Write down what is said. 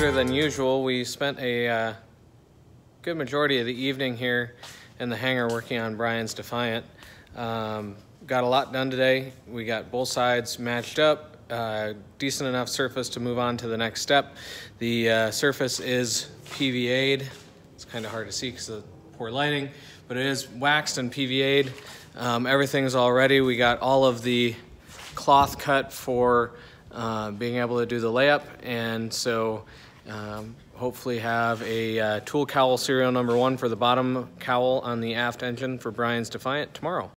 usual, we spent a uh, good majority of the evening here in the hangar working on Brian's Defiant. Um, got a lot done today. We got both sides matched up, uh, decent enough surface to move on to the next step. The uh, surface is PVA'd. It's kind of hard to see because of poor lighting, but it is waxed and PVA'd. Um, everything's all ready. We got all of the cloth cut for uh, being able to do the layup, and so um, hopefully have a uh, tool cowl serial number one for the bottom cowl on the aft engine for Brian's Defiant tomorrow.